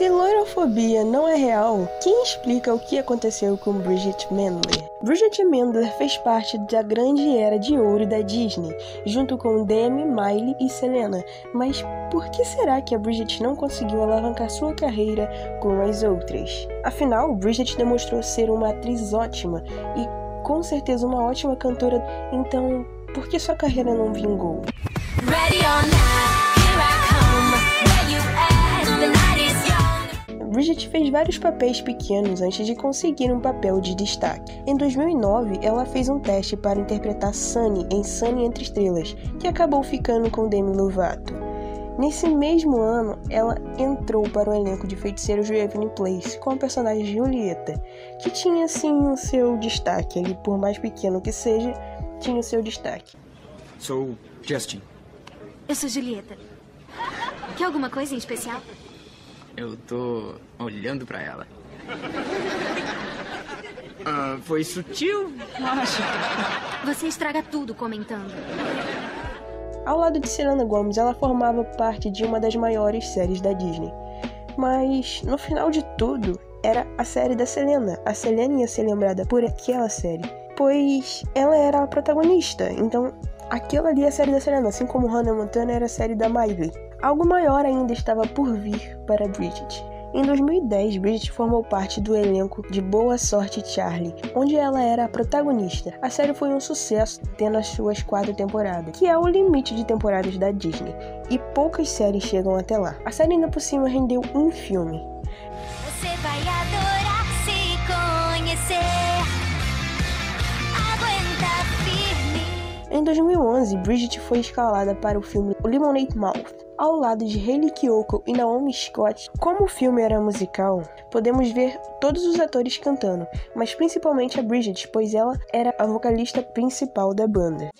Se loirofobia não é real, quem explica o que aconteceu com Bridget Mendler? Bridget Mendler fez parte da grande era de ouro da Disney, junto com Demi, Miley e Selena, mas por que será que a Bridget não conseguiu alavancar sua carreira como as outras? Afinal, Bridget demonstrou ser uma atriz ótima e com certeza uma ótima cantora, então por que sua carreira não vingou? Bridget fez vários papéis pequenos antes de conseguir um papel de destaque. Em 2009, ela fez um teste para interpretar Sunny em Sunny Entre Estrelas, que acabou ficando com Demi Lovato. Nesse mesmo ano, ela entrou para o elenco de Feiticeiros de Evening Place com a personagem Julieta, que tinha sim o seu destaque ali, por mais pequeno que seja, tinha o seu destaque. Sou Justin. Eu sou Julieta. Quer alguma coisa em especial? Eu tô olhando para ela. Ah, foi sutil, acho. Você estraga tudo comentando. Ao lado de Selena Gomez, ela formava parte de uma das maiores séries da Disney. Mas, no final de tudo, era a série da Selena. A Selena ia ser lembrada por aquela série, pois ela era a protagonista. Então, aquela ali é a série da Selena, assim como Hannah Montana era a série da Miley. Algo maior ainda estava por vir para Bridget. Em 2010, Bridget formou parte do elenco de Boa Sorte Charlie, onde ela era a protagonista. A série foi um sucesso, tendo as suas quatro temporadas, que é o limite de temporadas da Disney, e poucas séries chegam até lá. A série ainda por cima rendeu um filme. Em 2011, Bridget foi escalada para o filme Lemonade Mouth, ao lado de Hayley Kiyoko e Naomi Scott. Como o filme era musical, podemos ver todos os atores cantando, mas principalmente a Bridget, pois ela era a vocalista principal da banda.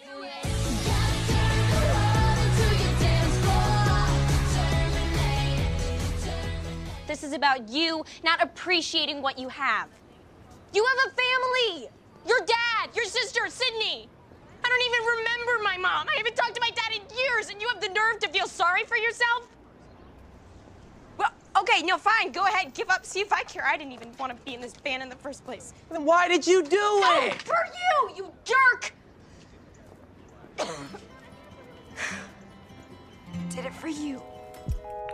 This is about you not appreciating what you have. You have a family! Your dad, your sister, Sydney! I don't even remember my mom. I haven't talked to my dad in years, and you have the nerve to feel sorry for yourself? Well, okay, no, fine. Go ahead, give up. See if I care. I didn't even want to be in this band in the first place. Then why did you do oh, it? for you, you jerk! Did it for you.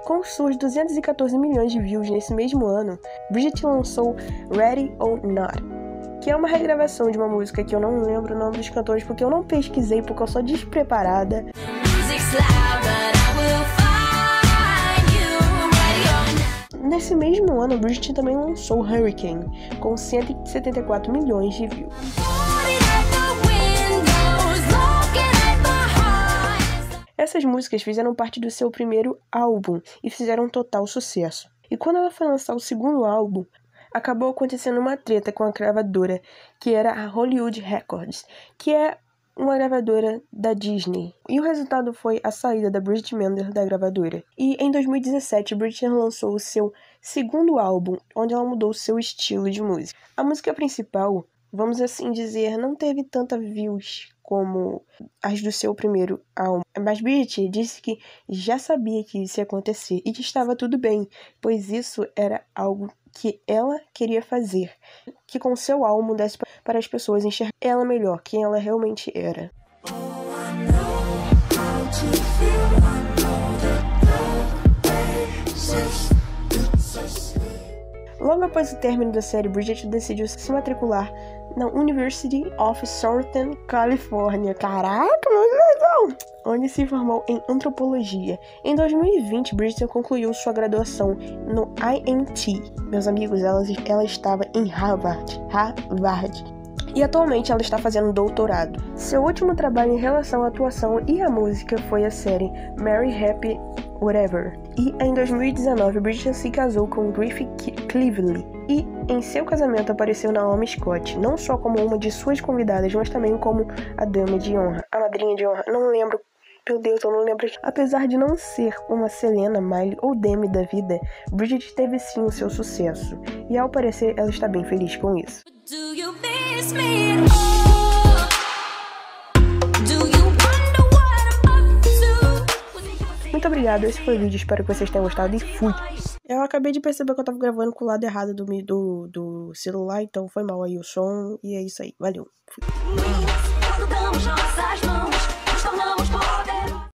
Com suas 214 milhões de views nesse mesmo ano, Bridget lançou Ready or Not, que é uma regravação de uma música que eu não lembro o nome dos cantores porque eu não pesquisei porque eu sou despreparada. Nesse mesmo ano, Bridget também lançou Hurricane, com 174 milhões de views. Essas músicas fizeram parte do seu primeiro álbum e fizeram total sucesso. E quando ela foi lançar o segundo álbum, acabou acontecendo uma treta com a gravadora, que era a Hollywood Records, que é uma gravadora da Disney. E o resultado foi a saída da Bridget Mendler da gravadora. E em 2017, Bridget lançou o seu segundo álbum, onde ela mudou seu estilo de música. A música principal, vamos assim dizer, não teve tanta views como as do seu primeiro álbum. Mas Bridget disse que já sabia que isso ia acontecer e que estava tudo bem, pois isso era algo que ela queria fazer, que com seu álbum desse para as pessoas enxergar ela melhor, quem ela realmente era. Logo após o término da série, Bridget decidiu se matricular na University of Southern California. Caraca, muito Onde se formou em antropologia. Em 2020, Bridget concluiu sua graduação no IMT. Meus amigos, ela, ela estava em Harvard. Harvard. E atualmente ela está fazendo doutorado. Seu último trabalho em relação à atuação e à música foi a série Mary Happy Whatever. E em 2019, Bridget se casou com Griffith Cleveland. E em seu casamento apareceu Naomi Scott, não só como uma de suas convidadas, mas também como a dama de honra, a madrinha de honra. Não lembro meu Deus, eu não lembro. Apesar de não ser uma Selena, Miley ou Demi da vida, Bridget teve sim o seu sucesso. E ao parecer, ela está bem feliz com isso. Muito obrigado, esse foi o vídeo, espero que vocês tenham gostado e fui! Eu acabei de perceber que eu tava gravando com o lado errado do, do, do celular, então foi mal aí o som. E é isso aí. Valeu. Fui.